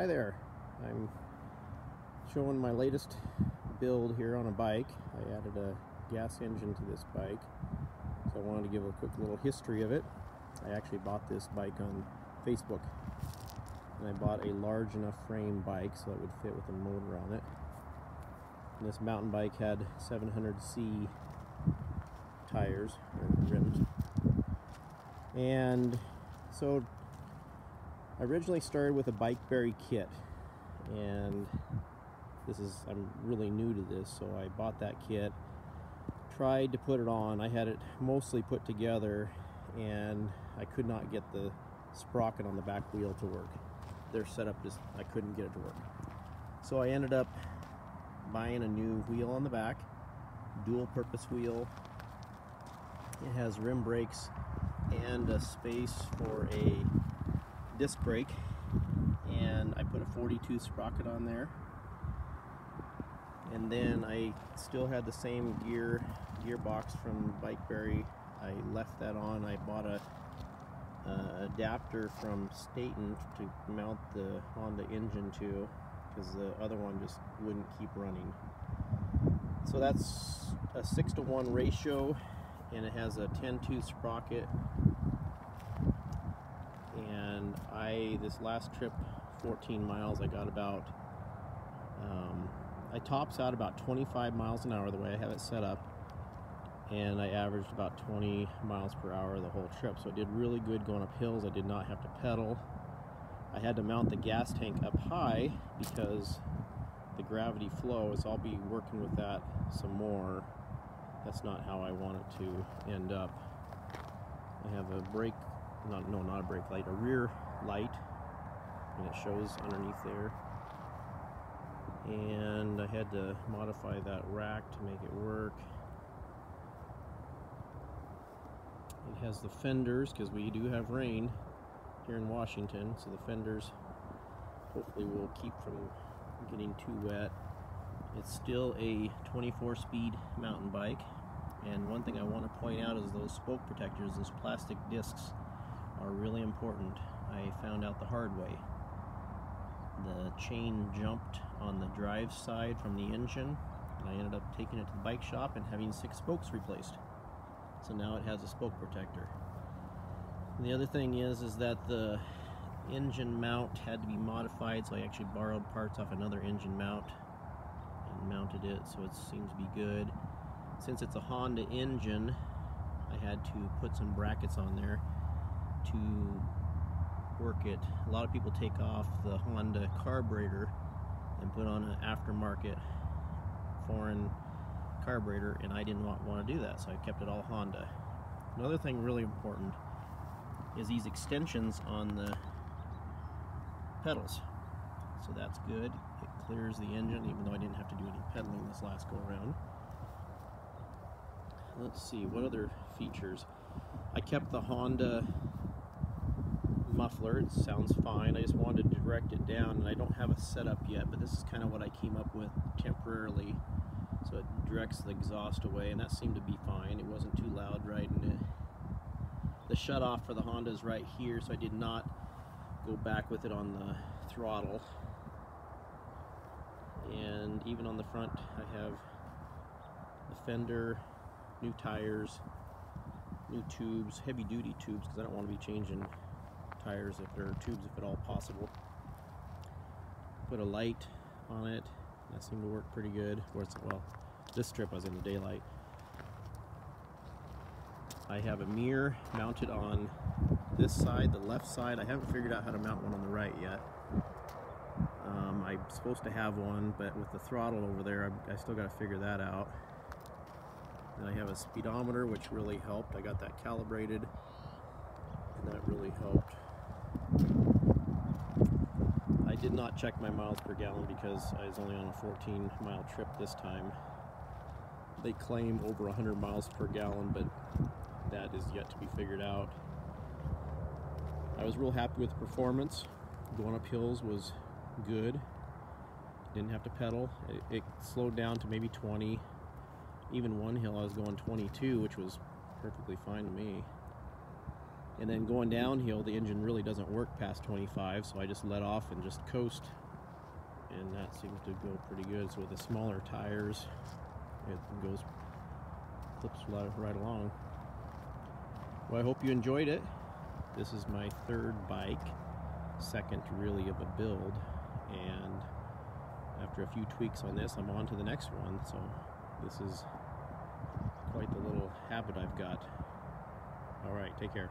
Hi there. I'm showing my latest build here on a bike. I added a gas engine to this bike, so I wanted to give a quick little history of it. I actually bought this bike on Facebook, and I bought a large enough frame bike so it would fit with a motor on it. And this mountain bike had 700C tires or rims, and so I originally started with a Bikeberry kit and this is I'm really new to this so I bought that kit tried to put it on. I had it mostly put together and I could not get the sprocket on the back wheel to work. Their setup just I couldn't get it to work. So I ended up buying a new wheel on the back dual purpose wheel. It has rim brakes and a space for a disc brake and I put a 42 sprocket on there. And then I still had the same gear gearbox from Bikeberry. I left that on. I bought a uh, adapter from Staton to mount the Honda engine to because the other one just wouldn't keep running. So that's a 6 to 1 ratio and it has a 10-2 sprocket I this last trip 14 miles I got about um, I tops out about 25 miles an hour the way I have it set up and I averaged about 20 miles per hour the whole trip. So it did really good going up hills. I did not have to pedal. I had to mount the gas tank up high because the gravity flow is I'll be working with that some more. That's not how I want it to end up. I have a brake not no not a brake light a rear light and it shows underneath there. And I had to modify that rack to make it work. It has the fenders because we do have rain here in Washington so the fenders hopefully will keep from getting too wet. It's still a 24 speed mountain bike and one thing I want to point out is those spoke protectors those plastic discs are really important I found out the hard way. The chain jumped on the drive side from the engine and I ended up taking it to the bike shop and having six spokes replaced. So now it has a spoke protector. And the other thing is is that the engine mount had to be modified so I actually borrowed parts off another engine mount and mounted it so it seems to be good. Since it's a Honda engine I had to put some brackets on there to work it. A lot of people take off the Honda carburetor and put on an aftermarket foreign carburetor and I didn't want, want to do that so I kept it all Honda. Another thing really important is these extensions on the pedals. So that's good. It clears the engine even though I didn't have to do any pedaling this last go around. Let's see, what other features? I kept the Honda muffler. It sounds fine. I just wanted to direct it down and I don't have a setup yet, but this is kind of what I came up with temporarily. So it directs the exhaust away and that seemed to be fine. It wasn't too loud riding it. The shut off for the Honda is right here, so I did not go back with it on the throttle. And even on the front, I have the fender, new tires, new tubes, heavy duty tubes because I don't want to be changing tires if there are tubes if at all possible. Put a light on it. That seemed to work pretty good. well, this strip was in the daylight. I have a mirror mounted on this side, the left side. I haven't figured out how to mount one on the right yet. Um, I'm supposed to have one, but with the throttle over there, I, I still got to figure that out. And I have a speedometer, which really helped. I got that calibrated, and that really helped. I did not check my miles per gallon because I was only on a 14 mile trip this time. They claim over 100 miles per gallon, but that is yet to be figured out. I was real happy with the performance. Going up hills was good. Didn't have to pedal. It, it slowed down to maybe 20. Even one hill I was going 22, which was perfectly fine to me. And then going downhill the engine really doesn't work past 25 so I just let off and just coast. And that seems to go pretty good. So with the smaller tires it goes flips right along. Well I hope you enjoyed it. This is my third bike second really of a build. And after a few tweaks on this I'm on to the next one. So this is quite the little habit I've got. All right take care